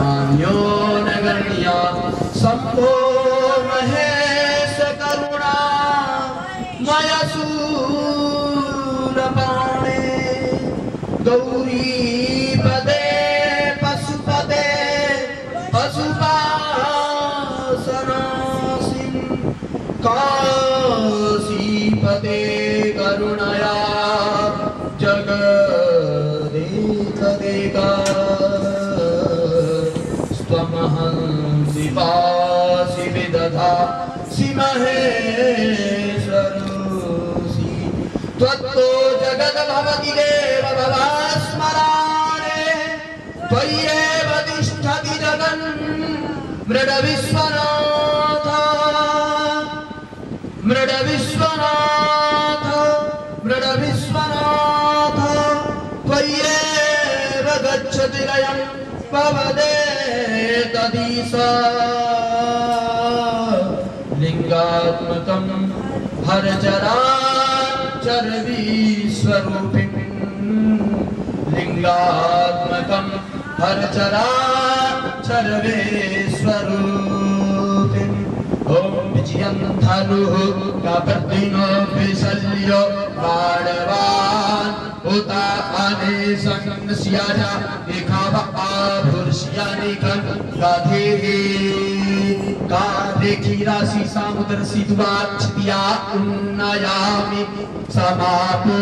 मान्यो नगण्या शम्भो महेश करुणा मयसूरपाणे गौरीपदे पशुपदे पशुपासनासिन् काशीपते करुणया। जगदेकदेका स्वमहंसि पासि देव भवास्मराणे त्वय्येव तिष्ठति जगन् मृडविश्वनाथ। मृडविश्वनाथ मृडविश्वनाथ त्वय्येव गच्छति लयं तदीसा लिङ्गात्मकं हरचराचरवीश्वरूपिम् लिङ्गात्मकं हरचराचरवेश्वरूपिम् ॐ विजयं धनुः कपर्दिनो विशल्यो बाणवान् उता गाधे दे का देखी राशि सामुद्र सिद्ध्वा क्षित्या उन्नयामि समापो